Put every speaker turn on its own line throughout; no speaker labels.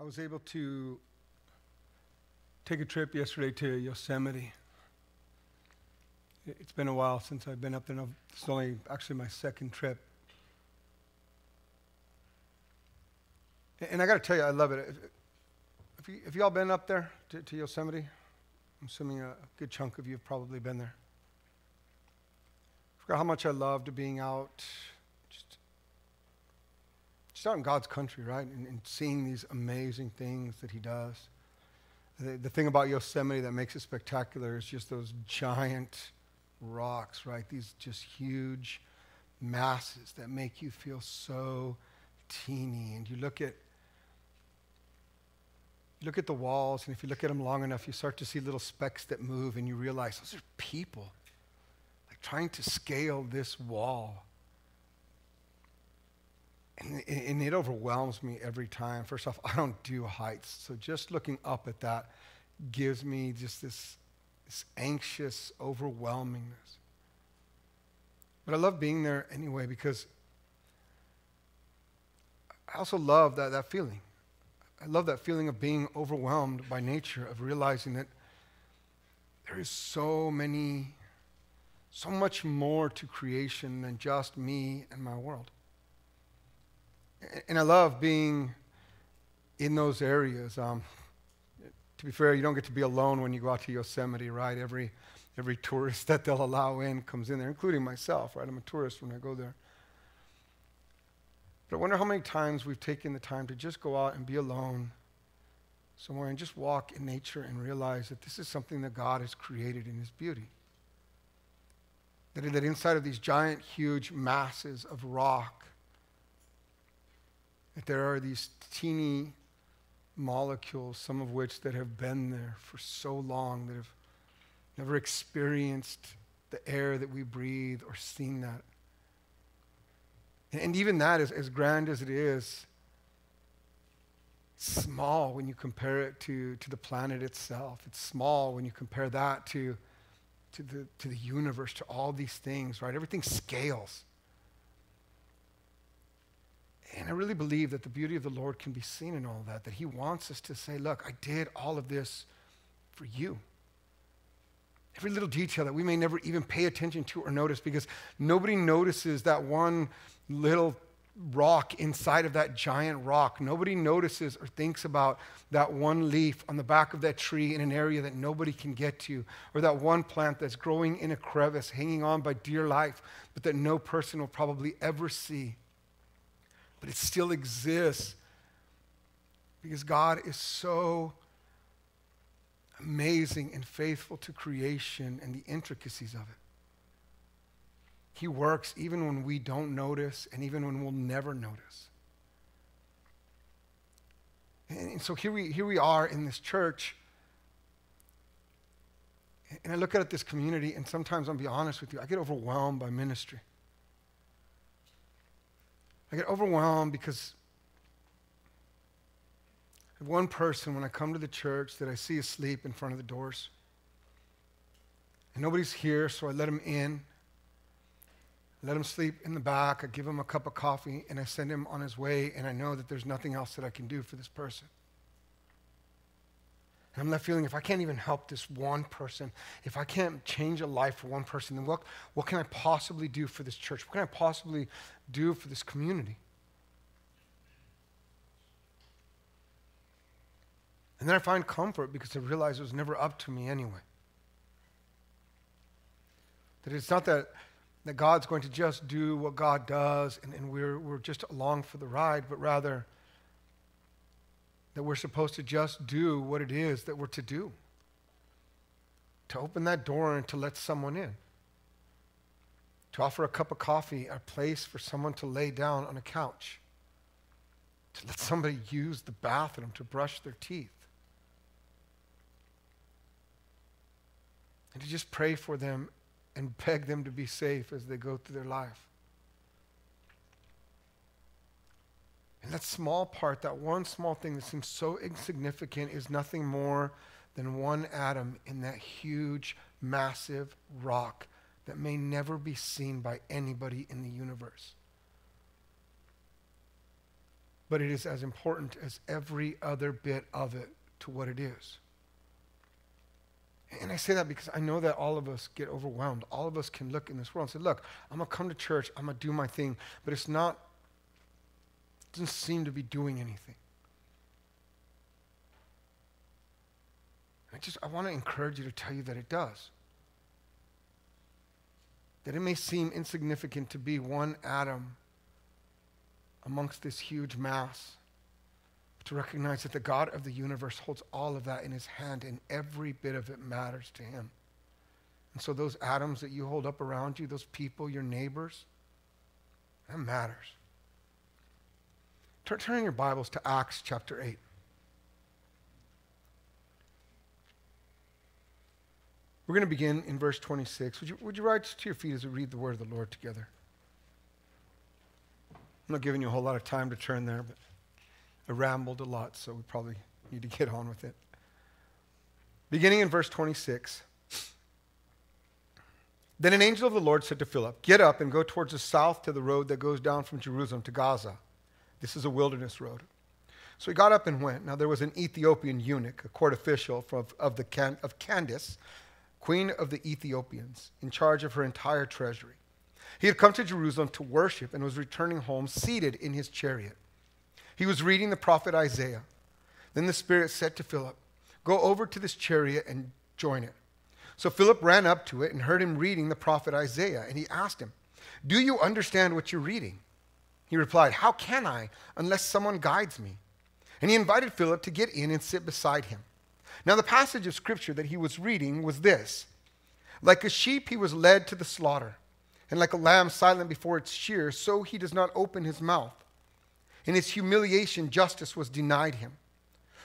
I was able to take a trip yesterday to Yosemite. It- It's been a while since I've been up there. It's only actually my second trip. And I got to tell you, I love it. If- Have you, have you all been up there to, to Yosemite? I'm assuming a good chunk of you have probably been there. I forgot how much I loved being out, just out in God's country, right? And, and seeing these amazing things that He does. The, the thing about Yosemite that makes it spectacular is just those giant rocks, right? These just huge masses that make you feel so teeny. And you look at you look at the walls, and if you look at them long enough, you start to see little specks that move, and you realize those are people, like trying to scale this wall. And, and it overwhelms me every time. First off, I don't do heights, so just looking up at that gives me just this, this anxious overwhelmingness. But I love being there anyway because I also love that, that feeling. I love that feeling of being overwhelmed by nature, of realizing that there is so many, so much more to creation than just me and my world. And I love being in those areas. Um, to be fair, you don't get to be alone when you go out to Yosemite, right? Every, every tourist that they'll allow in comes in there, including myself, right? I'm a tourist when I go there. But I wonder how many times we've taken the time to just go out and be alone somewhere and just walk in nature and realize that this is something that God has created in His beauty. That, that inside of these giant, huge masses of rock, that there are these teeny molecules, some of which that have been there for so long, that have never experienced the air that we breathe or seen that. And, and even that, is, as grand as it is, small when you compare it to, to the planet itself. It's small when you compare that to, to, the, to the universe, to all these things, right? Everything scales. And I really believe that the beauty of the Lord can be seen in all that, that He wants us to say, Look, I did all of this for you. Every little detail that we may never even pay attention to or notice because nobody notices that one little rock inside of that giant rock. Nobody notices or thinks about that one leaf on the back of that tree in an area that nobody can get to, or that one plant that's growing in a crevice, hanging on by dear life, but that no person will probably ever see but it still exists because God is so amazing and faithful to creation and the intricacies of it. He works even when we don't notice and even when we'll never notice. And, so here we, here we are in this church. And I look at this community, and sometimes I'll be honest with you, I get overwhelmed by ministry. I get overwhelmed because I have one person when I come to the church that I see asleep in front of the doors. And nobody's here, so I let him in. I let him sleep in the back. I give him a cup of coffee and I send him on his way, and I know that there's nothing else that I can do for this person. And I'm left feeling if I can't even help this one person, if I can't change a life for one person, then what, what can I possibly do for this church? What can I possibly do for this community? And then I find comfort because I realize it was never up to me anyway. That it's not that, that God's going to just do what God does and, and we're, we're just along for the ride, but rather that we're supposed to just do what it is that we're to do. To open that door and to let someone in, to offer a cup of coffee, a place for someone to lay down on a couch, to let somebody use the bathroom to brush their teeth, and to just pray for them and beg them to be safe as they go through their life. And that small part, that one small thing that seems so insignificant, is nothing more than one atom in that huge, massive rock that may never be seen by anybody in the universe. but it is as important as every other bit of it to what it is. And I say that because I know that all of us get overwhelmed. All of us can look in this world and say, look, I'm going to come to church, I'm going to do my thing, but it's not, doesn't seem to be doing anything. I just, I want to encourage you to tell you that it does. That it may seem insignificant to be one atom amongst this huge mass to recognize that the God of the universe holds all of that in his hand and every bit of it matters to him. And so those atoms that you hold up around you, those people, your neighbors, that matters. Turn, turn your Bibles to Acts chapter 8. We're going to begin in verse 26. Would you, would you rise to your feet as we read the word of the Lord together? I'm not giving you a whole lot of time to turn there, but I rambled a lot, so we probably need to get on with it. Beginning in verse 26. Then an angel of the Lord said to Philip, Get up and go towards the south to the road that goes down from Jerusalem to Gaza. This is a wilderness road. So he got up and went. Now there was an Ethiopian eunuch, a court official of, of, the of Candace, queen of the Ethiopians, in charge of her entire treasury. He had come to Jerusalem to worship and was returning home seated in his chariot. He was reading the prophet Isaiah. Then the Spirit said to Philip, Go over to this chariot and join it. So Philip ran up to it and heard him reading the prophet Isaiah, and he asked him, Do you understand what you're reading? He replied, How can I unless someone guides me? And he invited Philip to get in and sit beside him. Now, the passage of scripture that he was reading was this Like a sheep, he was led to the slaughter, and like a lamb silent before its shears, so he does not open his mouth. In his humiliation, justice was denied him.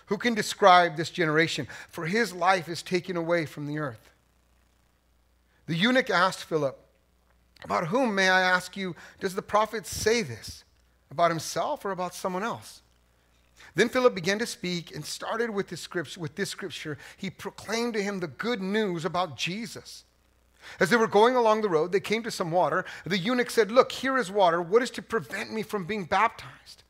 Who can describe this generation? For his life is taken away from the earth. The eunuch asked Philip, About whom, may I ask you, does the prophet say this? About himself or about someone else? Then Philip began to speak and started with this scripture. With this scripture, he proclaimed to him the good news about Jesus. As they were going along the road, they came to some water. The eunuch said, Look, here is water. What is to prevent me from being baptized?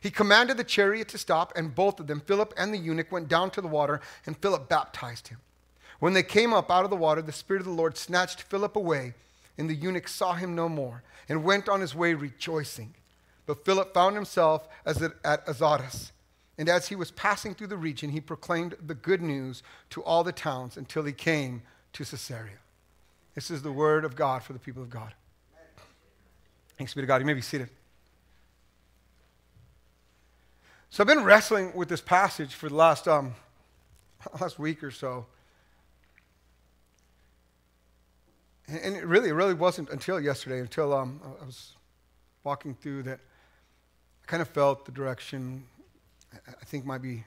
He commanded the chariot to stop, and both of them, Philip and the eunuch, went down to the water, and Philip baptized him. When they came up out of the water, the Spirit of the Lord snatched Philip away, and the eunuch saw him no more, and went on his way rejoicing. But Philip found himself at Azotus. And as he was passing through the region, he proclaimed the good news to all the towns until he came to Caesarea. This is the word of God for the people of God. Thanks be to God. You may be seated. So I've been wrestling with this passage for the last, um, last week or so. And it really, it really wasn't until yesterday, until um, I was walking through that I kind of felt the direction I think might be,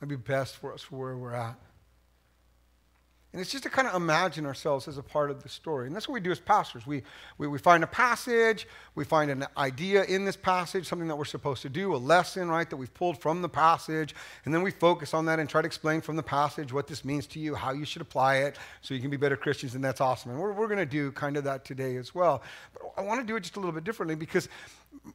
might be best for us for where we're at. And it's just to kind of imagine ourselves as a part of the story. And that's what we do as pastors. We, we, we find a passage, we find an idea in this passage, something that we're supposed to do, a lesson, right, that we've pulled from the passage. And then we focus on that and try to explain from the passage what this means to you, how you should apply it, so you can be better Christians. And that's awesome. And we're, we're going to do kind of that today as well. But I want to do it just a little bit differently because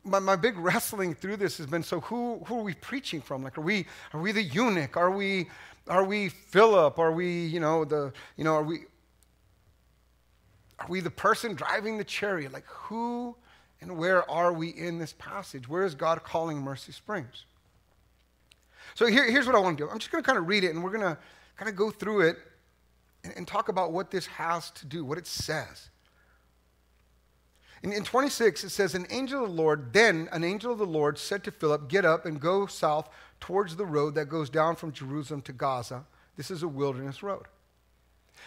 my, my big wrestling through this has been so who, who are we preaching from? Like, are we, are we the eunuch? Are we are we Philip? Are we, you know, the, you know, are we, are we the person driving the chariot? Like who and where are we in this passage? Where is God calling Mercy Springs? So here, here's what I want to do. I'm just going to kind of read it and we're going to kind of go through it and, and, talk about what this has to do, what it says. In, in 26, it says, An angel of the Lord, then an angel of the Lord said to Philip, Get up and go south towards the road that goes down from Jerusalem to Gaza. This is a wilderness road.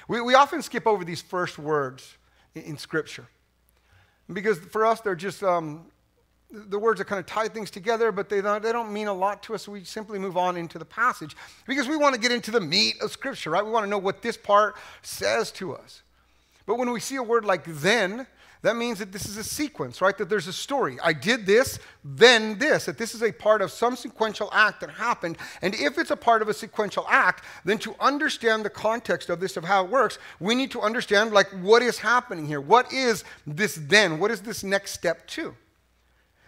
We, we often skip over these first words in, in Scripture because for us, they're just um, the words that kind of tie things together, but they don't, they don't mean a lot to us. So we simply move on into the passage because we want to get into the meat of Scripture, right? We want to know what this part says to us. But when we see a word like then, that means that this is a sequence, right? That there's a story. I did this, then this. That this is a part of some sequential act that happened. And if it's a part of a sequential act, then to understand the context of this, of how it works, we need to understand, like, what is happening here? What is this then? What is this next step to?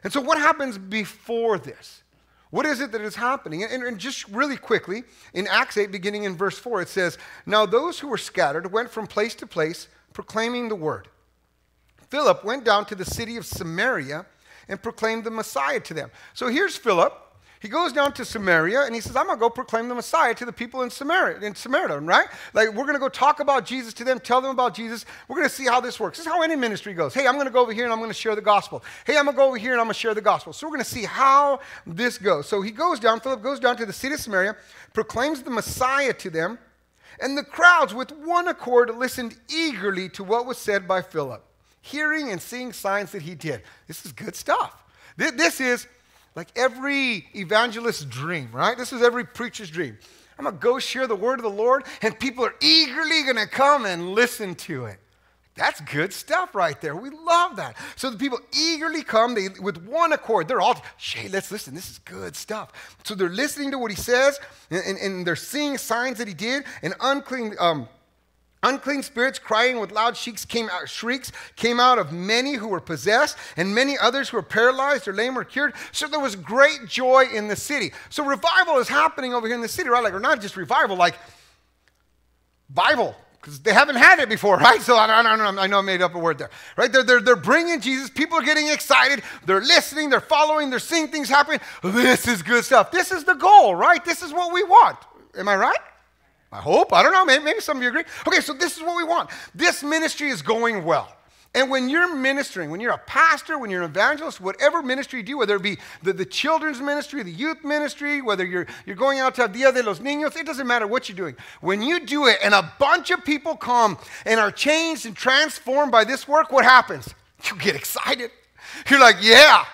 And so, what happens before this? What is it that is happening? And, and, just really quickly, in Acts 8, beginning in verse 4, it says, Now those who were scattered went from place to place proclaiming the word. Philip went down to the city of Samaria and proclaimed the Messiah to them. So here's Philip he goes down to Samaria and he says, I'm going to go proclaim the Messiah to the people in Samaria, in Samaria, right? Like, we're going to go talk about Jesus to them, tell them about Jesus. We're going to see how this works. This is how any ministry goes. Hey, I'm going to go over here and I'm going to share the gospel. Hey, I'm going to go over here and I'm going to share the gospel. So we're going to see how this goes. So he goes down, Philip goes down to the city of Samaria, proclaims the Messiah to them, and the crowds with one accord listened eagerly to what was said by Philip, hearing and seeing signs that he did. This is good stuff. This is like every evangelist's dream, right? This is every preacher's dream. I'm going to go share the word of the Lord, and people are eagerly going to come and listen to it. That's good stuff right there. We love that. So the people eagerly come they, with one accord. They're all, Shay, let's listen. This is good stuff. So they're listening to what he says, and, and, and they're seeing signs that he did, and unclean. Um, Unclean spirits crying with loud shrieks came, out, shrieks came out of many who were possessed, and many others who were paralyzed or lame were cured. So there was great joy in the city. So revival is happening over here in the city, right? Like, or not just revival, like Bible, because they haven't had it before, right? So I, I, I, I know I made up a word there, right? They're, they're, they're bringing Jesus. People are getting excited. They're listening. They're following. They're seeing things happening. This is good stuff. This is the goal, right? This is what we want. Am I right? I hope. I don't know. Maybe, maybe some of you agree. Okay, so this is what we want. This ministry is going well. And when you're ministering, when you're a pastor, when you're an evangelist, whatever ministry you do, whether it be the, the children's ministry, the youth ministry, whether you're, you're going out to Dia de los Niños, it doesn't matter what you're doing. When you do it and a bunch of people come and are changed and transformed by this work, what happens? You get excited. You're like, yeah,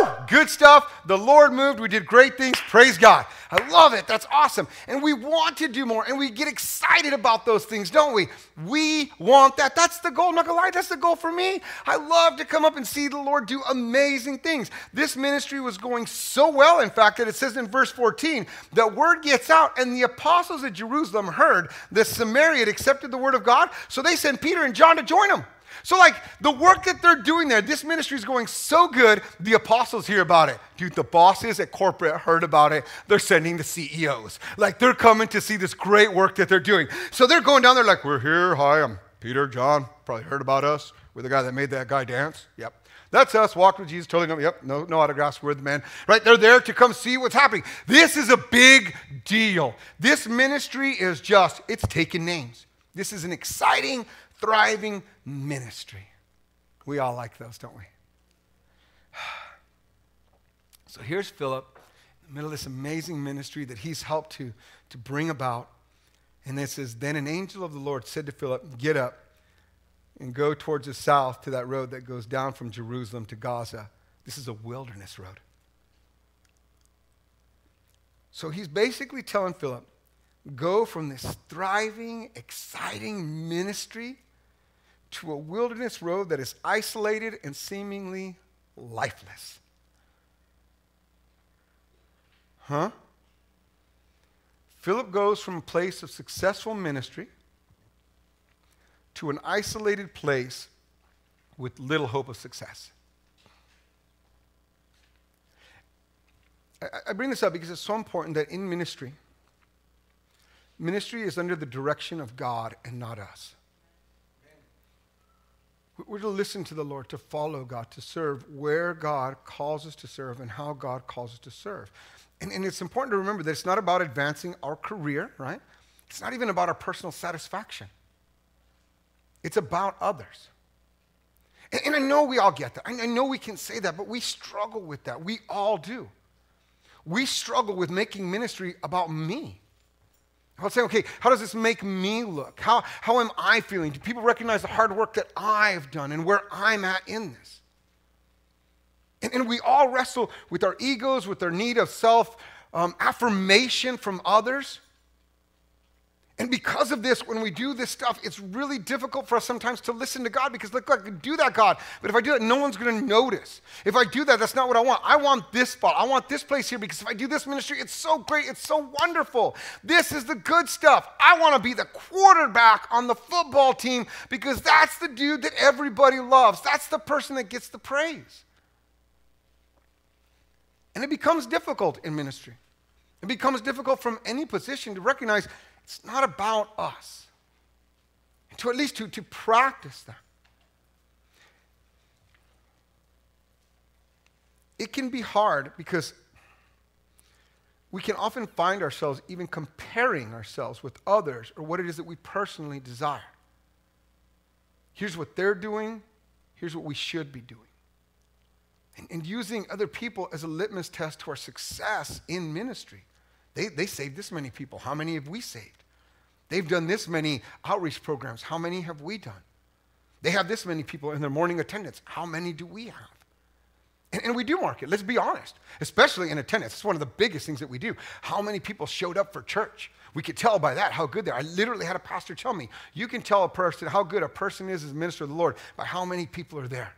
Woo! Good stuff. The Lord moved. We did great things. Praise God. I love it. That's awesome. And we want to do more and we get excited about those things, don't we? We want that. That's the goal. I'm not gonna lie, that's the goal for me. I love to come up and see the Lord do amazing things. This ministry was going so well, in fact, that it says in verse 14 that word gets out, and the apostles at Jerusalem heard that Samaria had accepted the word of God, so they sent Peter and John to join them. So, like, the work that they're doing there, this ministry is going so good, the apostles hear about it. Dude, the bosses at corporate heard about it. They're sending the CEOs. Like, they're coming to see this great work that they're doing. So, they're going down there, like, we're here. Hi, I'm Peter, John. Probably heard about us. We're the guy that made that guy dance. Yep. That's us, walked with Jesus, them, yep, no, no autographs, we're the man. Right? They're there to come see what's happening. This is a big deal. This ministry is just, it's taking names. This is an exciting thriving ministry. We all like those, don't we? So here's Philip in the middle of this amazing ministry that he's helped to, to bring about. And it says, Then an angel of the Lord said to Philip, Get up and go towards the south to that road that goes down from Jerusalem to Gaza. This is a wilderness road. So he's basically telling Philip, Go from this thriving, exciting ministry to a wilderness road that is isolated and seemingly lifeless. Huh? Philip goes from a place of successful ministry to an isolated place with little hope of success. I, bring this up because it's so important that in ministry, ministry is under the direction of God and not us. We're to listen to the Lord, to follow God, to serve where God calls us to serve and how God calls us to serve. And, and it's important to remember that it's not about advancing our career, right? It's not even about our personal satisfaction. It's about others. And, and I know we all get that. I, I know we can say that, but we struggle with that. We all do. We struggle with making ministry about me. I'll say, okay, how does this make me look? How, how am I feeling? Do people recognize the hard work that I've done and where I'm at in this? And, and we all wrestle with our egos, with our need of self um, affirmation from others. And because of this, when we do this stuff, it's really difficult for us sometimes to listen to God because, look, I can do that, God. But if I do that, no one's going to notice. If I do that, that's not what I want. I want this spot. I want this place here because if I do this ministry, it's so great. It's so wonderful. This is the good stuff. I want to be the quarterback on the football team because that's the dude that everybody loves. That's the person that gets the praise. And it becomes difficult in ministry. It becomes difficult from any position to recognize it's not about us. And to at least to, to practice that. It can be hard because we can often find ourselves even comparing ourselves with others or what it is that we personally desire. Here's what they're doing, here's what we should be doing. And, and using other people as a litmus test to our success in ministry. They, they saved this many people. How many have we saved? They've done this many outreach programs. How many have we done? They have this many people in their morning attendance. How many do we have? And, and, we do market, let's be honest, especially in attendance. It's one of the biggest things that we do. How many people showed up for church? We could tell by that how good they are. I literally had a pastor tell me, you can tell a person how good a person is as a minister of the Lord by how many people are there.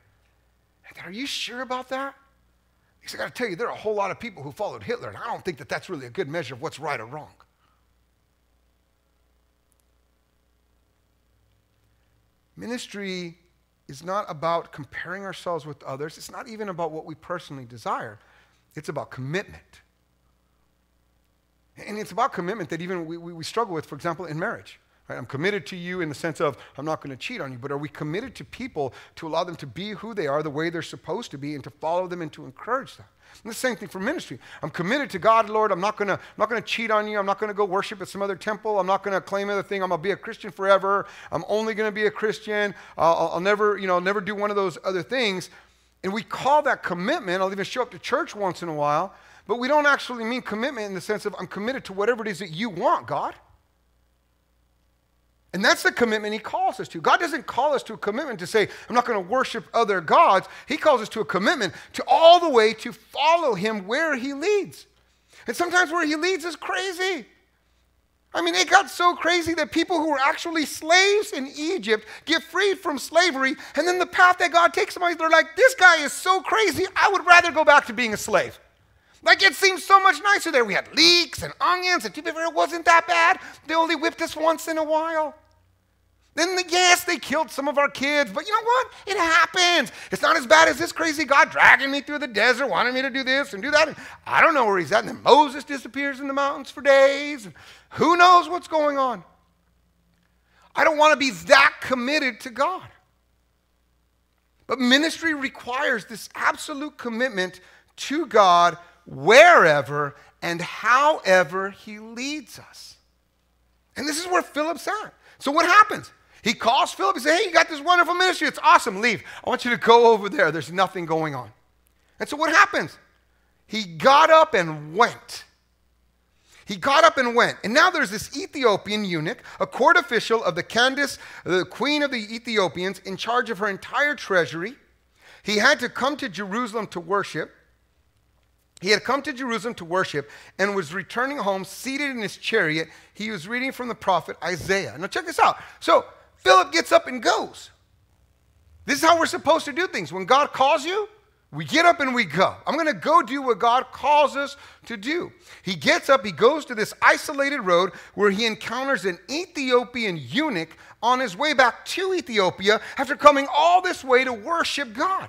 Are you sure about that? Because I got to tell you, there are a whole lot of people who followed Hitler, and I don't think that that's really a good measure of what's right or wrong. Ministry is not about comparing ourselves with others. It's not even about what we personally desire. It's about commitment. And it's about commitment that even we, we, struggle with, for example, in marriage. Right? I'm committed to you in the sense of I'm not going to cheat on you, but are we committed to people to allow them to be who they are, the way they're supposed to be, and to follow them and to encourage them? And the same thing for ministry. I'm committed to God, Lord. I'm not going to not going to cheat on you. I'm not going to go worship at some other temple. I'm not going to claim other thing. I'm going to be a Christian forever. I'm only going to be a Christian. I'll, I'll never, you know, never do one of those other things. And we call that commitment. I'll even show up to church once in a while, but we don't actually mean commitment in the sense of I'm committed to whatever it is that you want, God. And that's the commitment he calls us to. God doesn't call us to a commitment to say, I'm not going to worship other gods. He calls us to a commitment to all the way to follow him where he leads. And sometimes where he leads is crazy. I mean, it got so crazy that people who were actually slaves in Egypt get freed from slavery, and then the path that God takes them on, they're like, this guy is so crazy, I would rather go back to being a slave. Like it seems so much nicer there. We had leeks and onions, and it wasn't that bad. They only whipped us once in a while. Then, the, yes, they killed some of our kids, but you know what? It happens. It's not as bad as this crazy God dragging me through the desert, wanting me to do this and do that. And I don't know where he's at. And then Moses disappears in the mountains for days. Who knows what's going on? I don't want to be that committed to God. But ministry requires this absolute commitment to God wherever and however he leads us. And this is where Philip's at. So what happens? He calls Philip and says, Hey, you got this wonderful ministry. It's awesome. Leave. I want you to go over there. There's nothing going on. And so what happens? He got up and went. He got up and went. And now there's this Ethiopian eunuch, a court official of the Candace, the queen of the Ethiopians, in charge of her entire treasury. He had to come to Jerusalem to worship. He had come to Jerusalem to worship and was returning home seated in his chariot. He was reading from the prophet Isaiah. Now, check this out. So, Philip gets up and goes. This is how we're supposed to do things. When God calls you, we get up and we go. I'm going to go do what God calls us to do. He gets up, he goes to this isolated road where he encounters an Ethiopian eunuch on his way back to Ethiopia after coming all this way to worship God.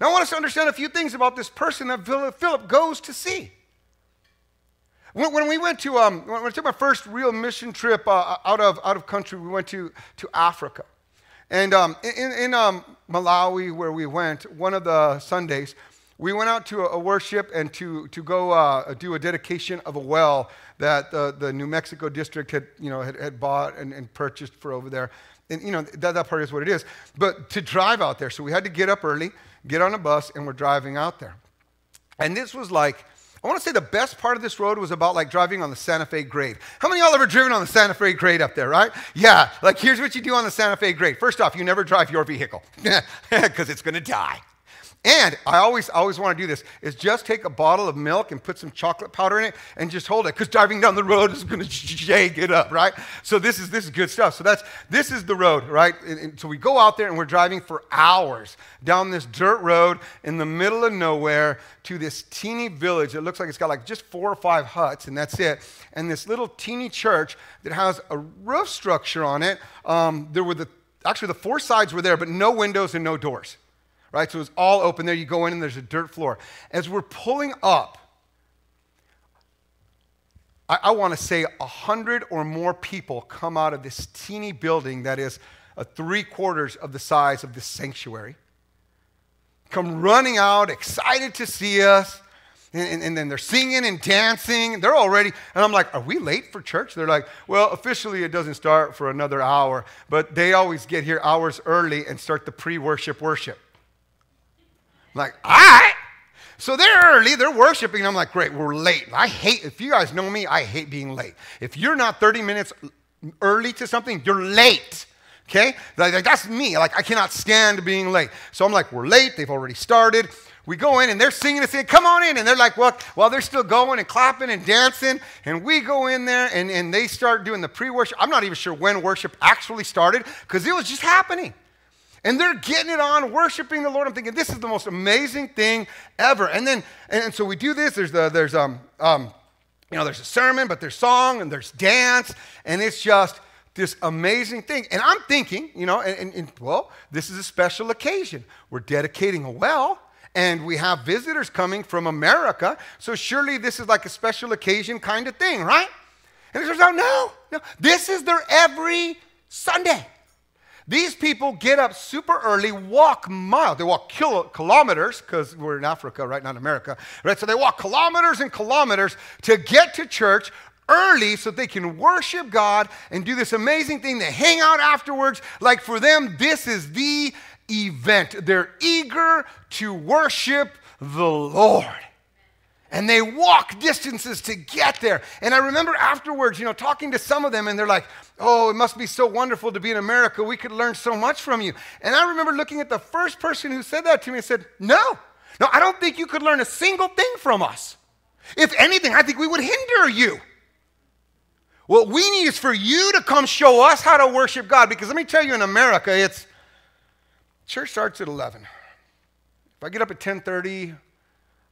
Now, I want us to understand a few things about this person that Philip goes to see. When, when we went to, um, when I took my first real mission trip uh, out, of, out of country, we went to, to Africa. And um, in, in um, Malawi, where we went, one of the Sundays, we went out to a, a worship and to, to go uh, do a dedication of a well that the, the New Mexico district had, you know, had, had bought and, and purchased for over there. And, you know, that, that part is what it is. But to drive out there, so we had to get up early, get on a bus, and we're driving out there. And this was like I want to say the best part of this road was about like driving on the Santa Fe grade. How many y'all ever driven on the Santa Fe grade up there, right? Yeah, like here's what you do on the Santa Fe grade. First off, you never drive your vehicle because it's going to die. And I always, always want to do this is just take a bottle of milk and put some chocolate powder in it and just hold it because driving down the road is going to shake it up, right? So this is this is good stuff. So that's this is the road, right? And, and so we go out there and we're driving for hours down this dirt road in the middle of nowhere to this teeny village. It looks like it's got like just four or five huts and that's it. And this little teeny church that has a roof structure on it. Um, there were the actually the four sides were there, but no windows and no doors right? So it's all open there. You go in and there's a dirt floor. As we're pulling up, I, I want to say a hundred or more people come out of this teeny building that is a three quarters of the size of this sanctuary. Come running out, excited to see us. And, and, and, then they're singing and dancing. They're already, and I'm like, are we late for church? They're like, well, officially it doesn't start for another hour, but they always get here hours early and start the pre worship worship. I'm like, all right. So they're early, they're worshiping. I'm like, great, we're late. I hate, if you guys know me, I hate being late. If you're not 30 minutes early to something, you're late. Okay? Like, that's me. Like, I cannot stand being late. So I'm like, we're late. They've already started. We go in and they're singing and saying, come on in. And they're like, well, while they're still going and clapping and dancing. And we go in there and, and they start doing the pre worship. I'm not even sure when worship actually started because it was just happening. And they're getting it on, worshiping the Lord. I'm thinking, this is the most amazing thing ever. And then, and so we do this. There's the, there's, um, um, you know, there's a sermon, but there's song and there's dance. And it's just this amazing thing. And I'm thinking, you know, and, and, and well, this is a special occasion. We're dedicating a well and we have visitors coming from America. So surely this is like a special occasion kind of thing, right? And it turns out, no, no, this is their every Sunday. These people get up super early, walk miles. They walk kilo- kilometers because we're in Africa, right? Not America, right? So they walk kilometers and kilometers to get to church early so they can worship God and do this amazing thing. They hang out afterwards. Like for them, this is the event. They're eager to worship the Lord and they walk distances to get there. And I remember afterwards, you know, talking to some of them, and they're like, Oh, it must be so wonderful to be in America. We could learn so much from you. And I remember looking at the first person who said that to me and said, No, no, I don't think you could learn a single thing from us. If anything, I think we would hinder you. What we need is for you to come show us how to worship God. Because let me tell you, in America, it's church starts at 11. If I get up at 10:30,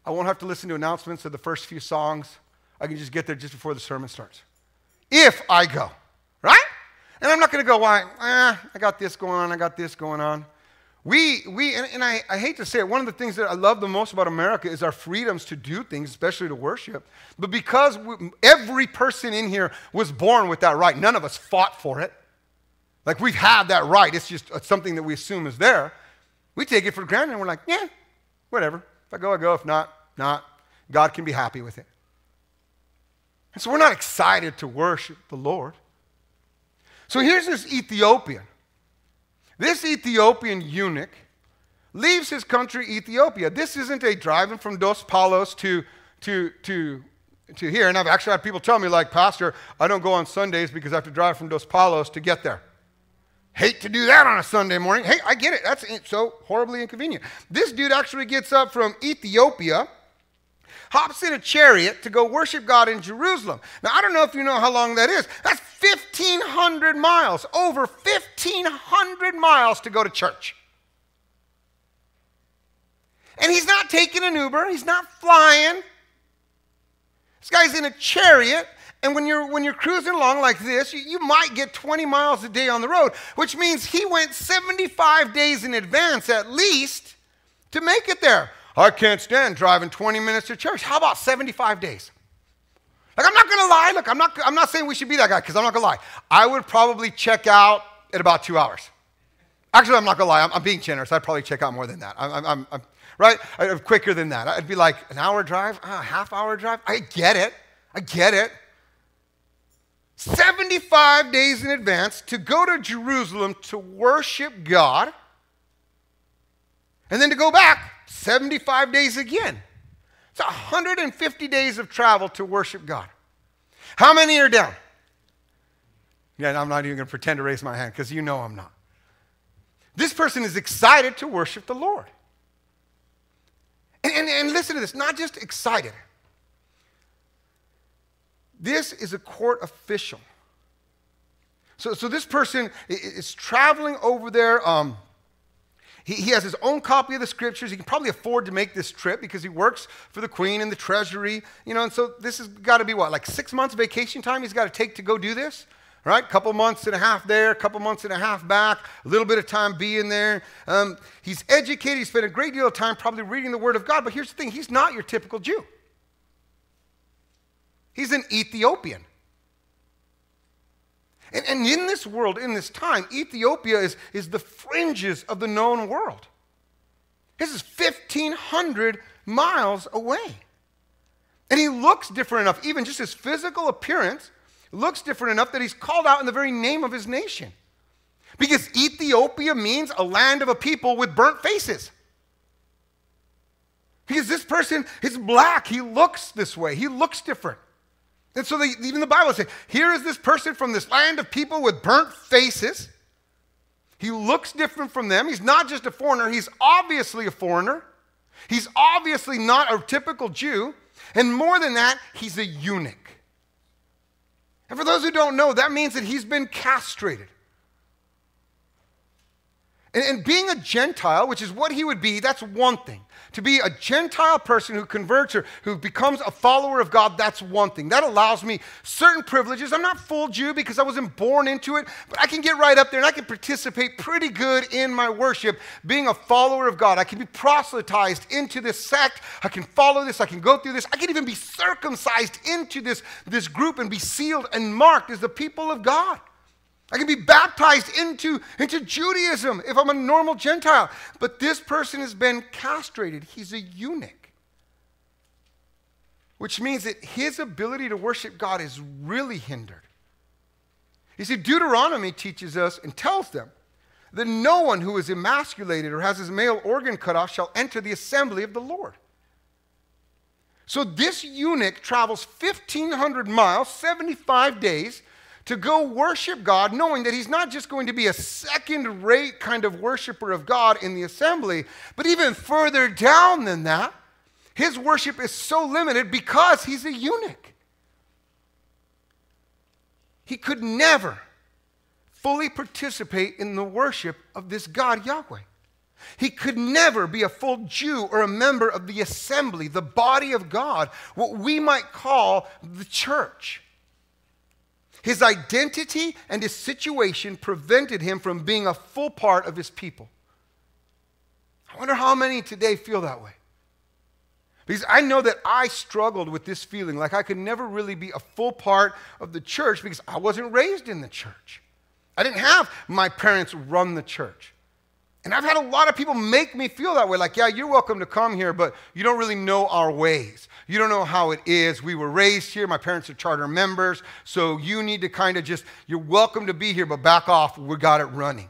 I won't have to listen to announcements of the first few songs. I can just get there just before the sermon starts. If I go, right? And I'm not going to go, why? Eh, I got this going on, I got this going on. We, we and, and I, I, hate to say it, one of the things that I love the most about America is our freedoms to do things, especially to worship. But because we, every person in here was born with that right, none of us fought for it. Like we've had that right, it's just something that we assume is there. We take it for granted and we're like, yeah, whatever. If I go, I go. If not, not. God can be happy with it. And so we're not excited to worship the Lord. So here's this Ethiopian. This Ethiopian eunuch leaves his country, Ethiopia. This isn't a driving from Dos Palos to, to, to, to here. And I've actually had people tell me, like, Pastor, I don't go on Sundays because I have to drive from Dos Palos to get there. Hate to do that on a Sunday morning. Hey, I get it. That's so horribly inconvenient. This dude actually gets up from Ethiopia, hops in a chariot to go worship God in Jerusalem. Now, I don't know if you know how long that is. That's 1,500 miles, over 1,500 miles to go to church. And he's not taking an Uber, he's not flying. This guy's in a chariot and when you're, when you're cruising along like this, you, you might get 20 miles a day on the road, which means he went 75 days in advance at least to make it there. I can't stand driving 20 minutes to church. How about 75 days? Like, I'm not gonna lie. Look, I'm not, I'm not saying we should be that guy because I'm not gonna lie. I would probably check out at about two hours. Actually, I'm not gonna lie. I'm, I'm being generous. I'd probably check out more than that. I'm, I'm, I'm right? I'm quicker than that. I'd be like an hour drive, a half hour drive. I get it. I get it. 75 days in advance to go to Jerusalem to worship God, and then to go back 75 days again. It's 150 days of travel to worship God. How many are down? Yeah, I'm not even going to pretend to raise my hand because you know I'm not. This person is excited to worship the Lord. And, and, and listen to this, not just excited. This is a court official. So, so this person is traveling over there. Um, he, he has his own copy of the scriptures. He can probably afford to make this trip because he works for the queen in the treasury. You know, and so this has got to be what, like six months vacation time he's got to take to go do this? right? A couple months and a half there, a couple months and a half back, a little bit of time being there. Um, he's educated. He spent a great deal of time probably reading the Word of God. But here's the thing: he's not your typical Jew. He's an Ethiopian. And, and in this world, in this time, Ethiopia is, is the fringes of the known world. This is 1,500 miles away. And he looks different enough, even just his physical appearance looks different enough that he's called out in the very name of his nation. Because Ethiopia means a land of a people with burnt faces. Because this person is black, he looks this way, he looks different. And so they, even the Bible says, here is this person from this land of people with burnt faces. He looks different from them. He's not just a foreigner, he's obviously a foreigner. He's obviously not a typical Jew. And more than that, he's a eunuch. And for those who don't know, that means that he's been castrated. And, and, being a Gentile, which is what he would be, that's one thing. To be a Gentile person who converts or who becomes a follower of God, that's one thing. That allows me certain privileges. I'm not full Jew because I wasn't born into it, but I can get right up there and I can participate pretty good in my worship being a follower of God. I can be proselytized into this sect. I can follow this. I can go through this. I can even be circumcised into this, this group and be sealed and marked as the people of God. I can be baptized into, into Judaism if I'm a normal Gentile. But this person has been castrated. He's a eunuch. Which means that his ability to worship God is really hindered. You see, Deuteronomy teaches us and tells them that no one who is emasculated or has his male organ cut off shall enter the assembly of the Lord. So this eunuch travels 1,500 miles, 75 days, to go worship God, knowing that he's not just going to be a second rate kind of worshiper of God in the assembly, but even further down than that, his worship is so limited because he's a eunuch. He could never fully participate in the worship of this God, Yahweh. He could never be a full Jew or a member of the assembly, the body of God, what we might call the church. His identity and his situation prevented him from being a full part of his people. I wonder how many today feel that way. Because I know that I struggled with this feeling like I could never really be a full part of the church because I wasn't raised in the church. I didn't have my parents run the church. And I've had a lot of people make me feel that way like, yeah, you're welcome to come here, but you don't really know our ways. You don't know how it is. We were raised here. My parents are charter members. So you need to kind of just, you're welcome to be here, but back off. We got it running.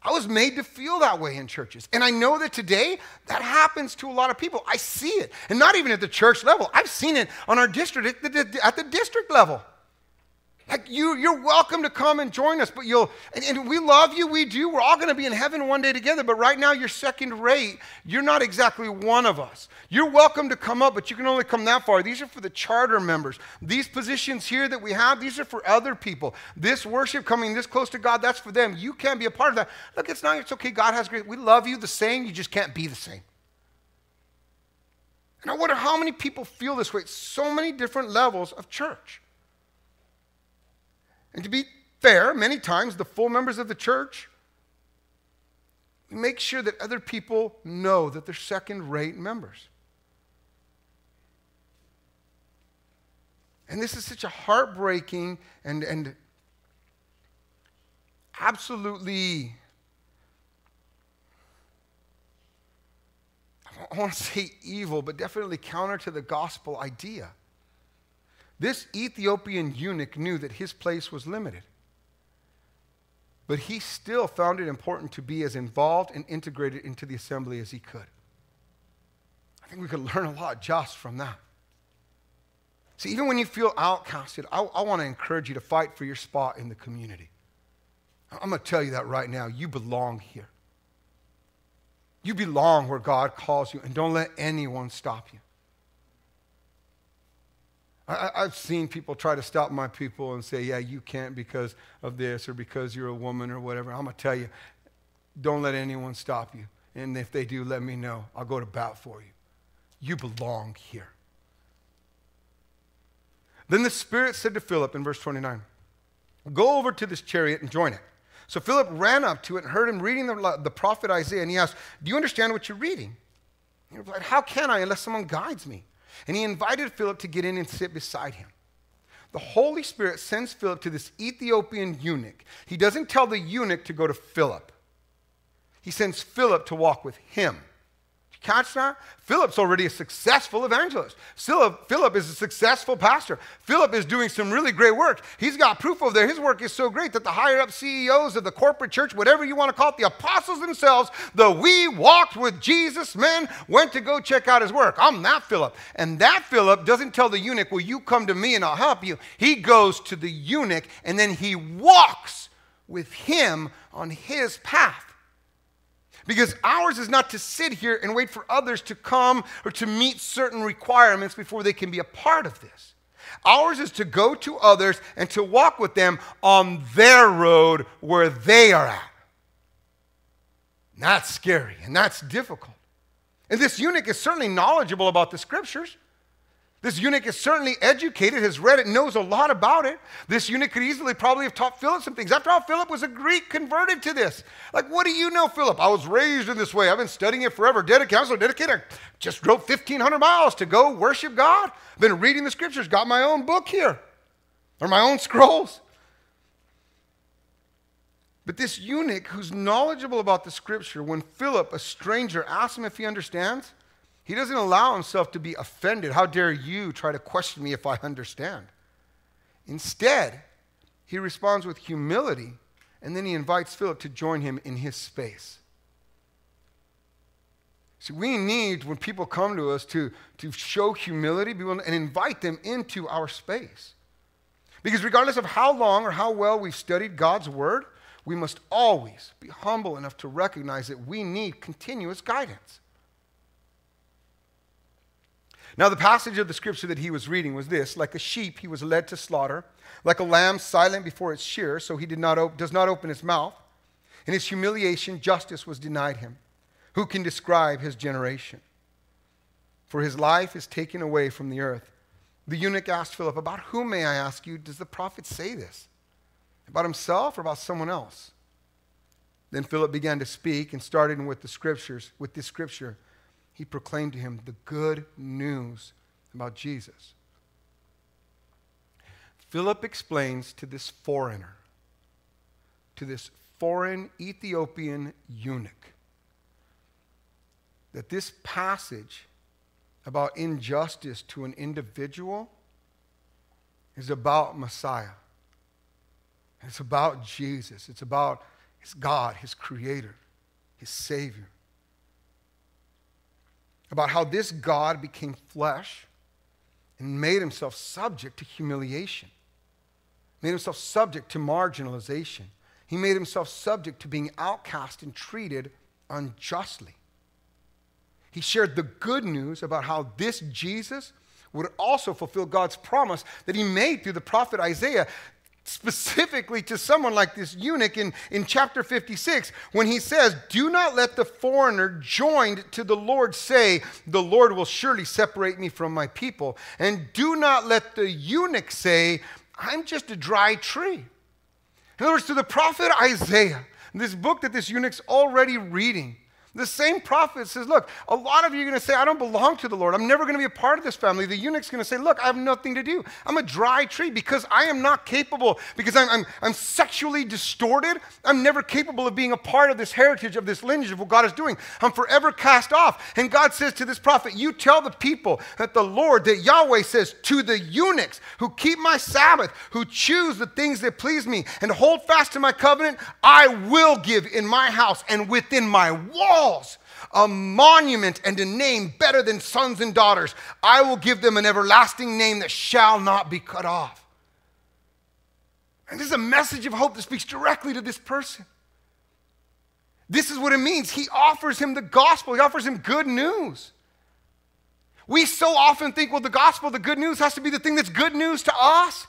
I was made to feel that way in churches. And I know that today that happens to a lot of people. I see it. And not even at the church level, I've seen it on our district, at the, at the district level. Like you, you're welcome to come and join us, but you'll, and, and we love you, we do. We're all going to be in heaven one day together, but right now you're second rate. You're not exactly one of us. You're welcome to come up, but you can only come that far. These are for the charter members. These positions here that we have, these are for other people. This worship coming this close to God, that's for them. You can't be a part of that. Look, it's not, it's okay. God has great, we love you the same, you just can't be the same. And I wonder how many people feel this way. so many different levels of church. And to be fair, many times the full members of the church we make sure that other people know that they're second rate members. And this is such a heartbreaking and, and absolutely, I want to say evil, but definitely counter to the gospel idea. This Ethiopian eunuch knew that his place was limited. But he still found it important to be as involved and integrated into the assembly as he could. I think we could learn a lot just from that. See, even when you feel outcasted, I, I want to encourage you to fight for your spot in the community. I'm going to tell you that right now. You belong here. You belong where God calls you, and don't let anyone stop you. I, have seen people try to stop my people and say, yeah, you can't because of this or because you're a woman or whatever. I'm going to tell you, don't let anyone stop you. And if they do, let me know. I'll go to bat for you. You belong here. Then the Spirit said to Philip in verse 29, Go over to this chariot and join it. So Philip ran up to it and heard him reading the, the prophet Isaiah, and he asked, Do you understand what you're reading? He replied, How can I unless someone guides me? And he invited Philip to get in and sit beside him. The Holy Spirit sends Philip to this Ethiopian eunuch. He doesn't tell the eunuch to go to Philip, he sends Philip to walk with him. Catch that? Philip's already a successful evangelist. Philip is a successful pastor. Philip is doing some really great work. He's got proof over there. His work is so great that the higher up CEOs of the corporate church, whatever you want to call it, the apostles themselves, the we walked with Jesus men, went to go check out his work. I'm that Philip. And that Philip doesn't tell the eunuch, Well, you come to me and I'll help you? He goes to the eunuch and then he walks with him on his path. Because ours is not to sit here and wait for others to come or to meet certain requirements before they can be a part of this. Ours is to go to others and to walk with them on their road where they are at. That's scary and that's difficult. And this eunuch is certainly knowledgeable about the scriptures. This eunuch is certainly educated, has read it, knows a lot about it. This eunuch could easily probably have taught Philip some things. After all, Philip was a Greek converted to this. Like, what do you know, Philip? I was raised in this way. I've been studying it forever. Dedicated, I'm so dedicated. I just drove 1,500 miles to go worship God. Been reading the scriptures, got my own book here, or my own scrolls. But this eunuch who's knowledgeable about the scripture, when Philip, a stranger, asks him if he understands, he doesn't allow himself to be offended. How dare you try to question me if I understand? Instead, he responds with humility and then he invites Philip to join him in his space. See, we need, when people come to us, to, to show humility and invite them into our space. Because regardless of how long or how well we've studied God's word, we must always be humble enough to recognize that we need continuous guidance. Now, the passage of the scripture that he was reading was this Like a sheep, he was led to slaughter, like a lamb silent before its shearer, so he did not op- does not open his mouth. In his humiliation, justice was denied him. Who can describe his generation? For his life is taken away from the earth. The eunuch asked Philip, About whom, may I ask you, does the prophet say this? About himself or about someone else? Then Philip began to speak and started with the scriptures, with this scripture he proclaimed to him the good news about Jesus. Philip explains to this foreigner, to this foreign Ethiopian eunuch, that this passage about injustice to an individual is about Messiah. It's about Jesus. It's about his God, his creator, his Savior about how this God became flesh and made himself subject to humiliation, made himself subject to marginalization. He made himself subject to being outcast and treated unjustly. He shared the good news about how this Jesus would also fulfill God's promise that he made through the prophet Isaiah specifically to someone like this eunuch in, in chapter 56 when he says, Do not let the foreigner joined to the Lord say, The Lord will surely separate me from my people. And do not let the eunuch say, I'm just a dry tree. In other words, to the prophet Isaiah, this book that this eunuch's already reading, the same prophet says, Look, a lot of you are going to say, I don't belong to the Lord. I'm never going to be a part of this family. The eunuch's going to say, Look, I have nothing to do. I'm a dry tree because I am not capable, because I'm, I'm, I'm sexually distorted. I'm never capable of being a part of this heritage, of this lineage of what God is doing. I'm forever cast off. And God says to this prophet, You tell the people that the Lord, that Yahweh says to the eunuchs who keep my Sabbath, who choose the things that please me, and hold fast to my covenant, I will give in my house and within my walls walls a monument and a name better than sons and daughters. I will give them an everlasting name that shall not be cut off. And this is a message of hope that speaks directly to this person. This is what it means. He offers him the gospel, he offers him good news. We so often think, well, the gospel, the good news, has to be the thing that's good news to us.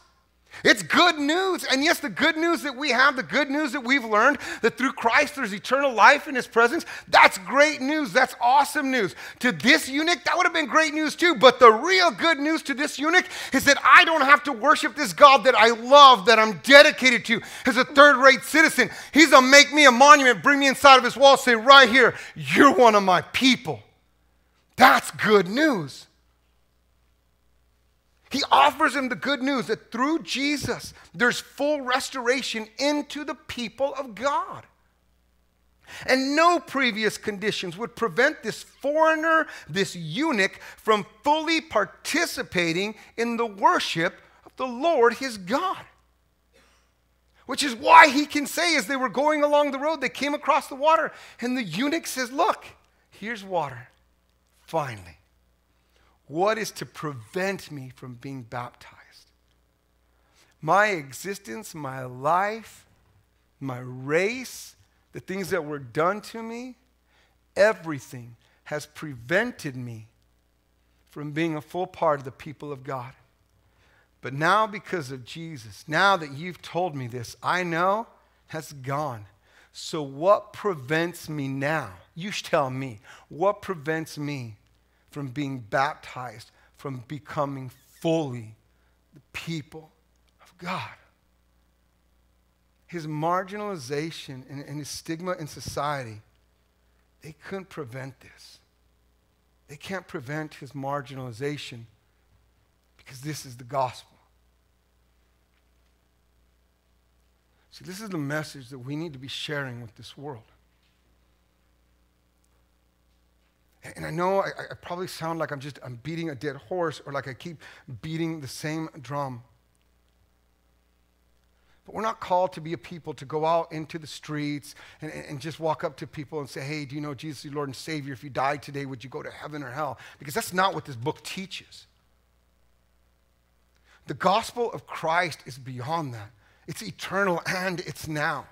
It's good news. And yes, the good news that we have, the good news that we've learned that through Christ there's eternal life in his presence, that's great news. That's awesome news. To this eunuch, that would have been great news too. But the real good news to this eunuch is that I don't have to worship this God that I love, that I'm dedicated to as a third rate citizen. He's going to make me a monument, bring me inside of his wall, say, right here, you're one of my people. That's good news. He offers him the good news that through Jesus, there's full restoration into the people of God. And no previous conditions would prevent this foreigner, this eunuch, from fully participating in the worship of the Lord his God. Which is why he can say, as they were going along the road, they came across the water, and the eunuch says, Look, here's water. Finally. What is to prevent me from being baptized? My existence, my life, my race, the things that were done to me, everything has prevented me from being a full part of the people of God. But now, because of Jesus, now that you've told me this, I know that's gone. So, what prevents me now? You tell me. What prevents me from being baptized, from becoming fully the people of God. His marginalization and, and his stigma in society, they couldn't prevent this. They can't prevent his marginalization because this is the gospel. See, this is the message that we need to be sharing with this world. And I know I, I, probably sound like I'm just I'm beating a dead horse or like I keep beating the same drum. But we're not called to be a people to go out into the streets and, and just walk up to people and say, hey, do you know Jesus, your Lord and Savior? If you died today, would you go to heaven or hell? Because that's not what this book teaches. The gospel of Christ is beyond that. It's eternal and it's now.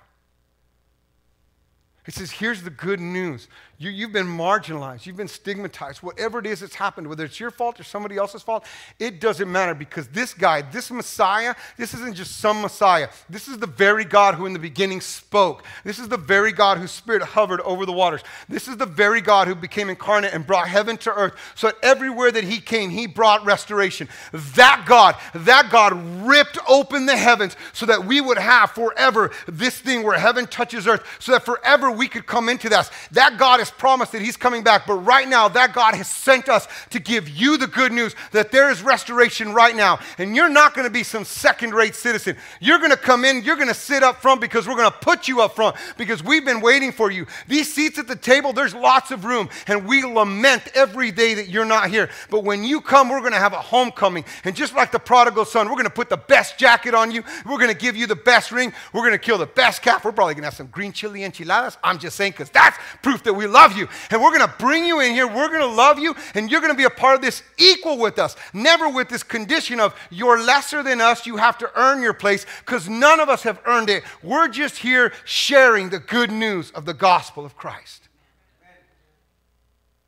It says, Here's the good news. You, have been marginalized, you've been stigmatized. Whatever it is that's happened, whether it's your fault or somebody else's fault, it doesn't matter because this guy, this Messiah, this isn't just some Messiah. This is the very God who in the beginning spoke. This is the very God whose spirit hovered over the waters. This is the very God who became incarnate and brought heaven to earth. So that everywhere that he came, he brought restoration. That God, that God ripped open the heavens so that we would have forever this thing where heaven touches earth, so that forever we could come into that. That God has promised that He's coming back, but right now, that God has sent us to give you the good news that there is restoration right now. And you're not going to be some second rate citizen. You're going to come in, you're going to sit up front because we're going to put you up front because we've been waiting for you. These seats at the table, there's lots of room, and we lament every day that you're not here. But when you come, we're going to have a homecoming. And just like the prodigal son, we're going to put the best jacket on you, we're going to give you the best ring, we're going to kill the best calf. We're probably going to have some green chili enchiladas. I'm just saying because that's proof that we love you. And we're going to bring you in here. We're going to love you, and you're going to be a part of this equal with us. Never with this condition of you're lesser than us. You have to earn your place because none of us have earned it. We're just here sharing the good news of the gospel of Christ.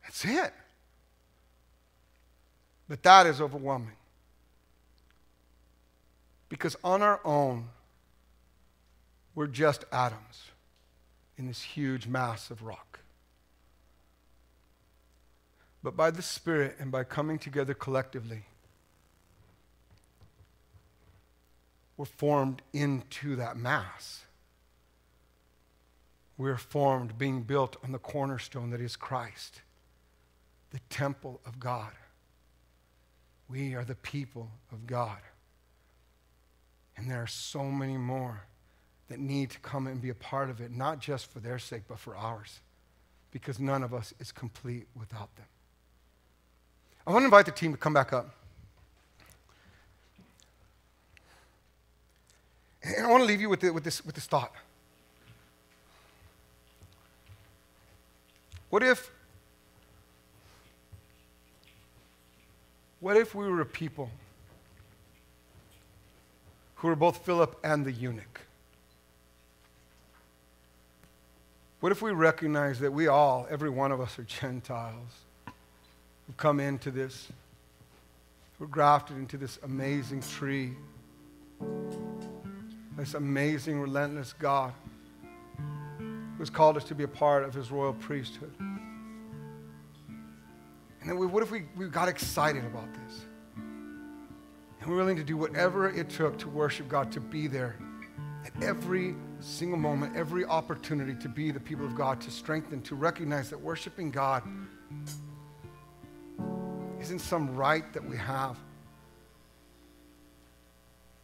That's it. But that is overwhelming. Because on our own, we're just atoms in this huge mass of rock. But by the Spirit and by coming together collectively, we're formed into that mass. We're formed, being built on the cornerstone that is Christ, the temple of God. We are the people of God. And there are so many more that need to come and be a part of it, not just for their sake, but for ours, because none of us is complete without them. I want to invite the team to come back up. And I want to leave you with, the, with, this, with this thought. What if, what if we were a people who were both Philip and the eunuch? What if we recognize that we all, every one of us, are Gentiles who've come into this, we're grafted into this amazing tree This amazing, relentless God who's called us to be a part of his royal priesthood. And then we, what if we, we got excited about this? And we're willing to do whatever it took to worship God, to be there at every single moment, every opportunity to be the people of God, to strengthen, to recognize that worshiping God isn't some right that we have,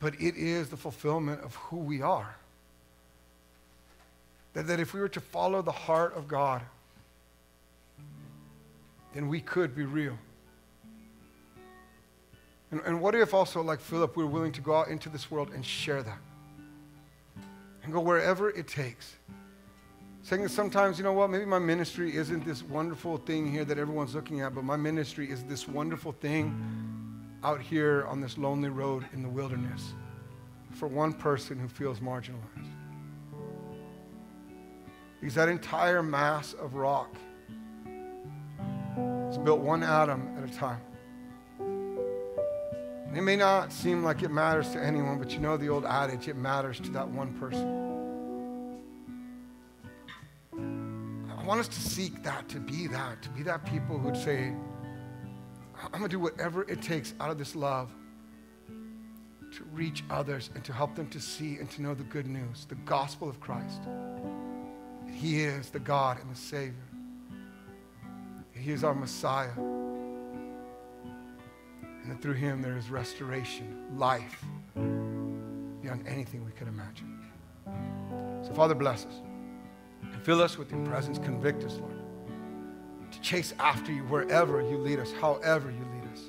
but it is the fulfillment of who we are. That, that if we were to follow the heart of God, then we could be real. And, and what if also, like Philip, we we're willing to go out into this world and share that? And go wherever it takes. Saying that sometimes, you know what, maybe my ministry isn't this wonderful thing here that everyone's looking at, but my ministry is this wonderful thing out here on this lonely road in the wilderness for one person who feels marginalized. Because that entire mass of rock is built one atom at a time. It may not seem like it matters to anyone, but you know the old adage, it matters to that one person. Want us to seek that, to be that, to be that people who'd say, I'm going to do whatever it takes out of this love to reach others and to help them to see and to know the good news, the gospel of Christ. He is the God and the Savior. He is our Messiah and that through him there is restoration, life, beyond anything we could imagine. So, Father, bless us fill us with your presence. Convict us, Lord, to chase after you wherever you lead us, however you lead us.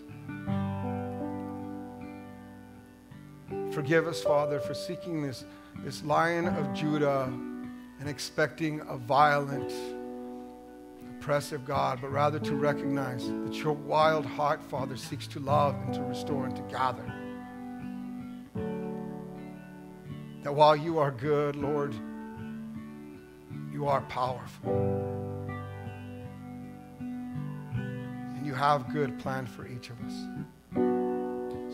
Forgive us, Father, for seeking this, this lion of Judah and expecting a violent, oppressive God, but rather to recognize that your wild heart, Father, seeks to love and to restore and to gather. That while you are good, Lord, you are powerful. And you have good planned for each of us.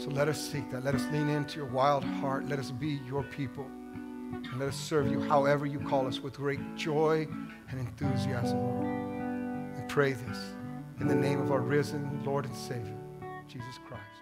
So let us seek that. Let us lean into your wild heart. Let us be your people. And let us serve you however you call us with great joy and enthusiasm, Lord pray this in the name of our risen Lord and Savior, Jesus Christ.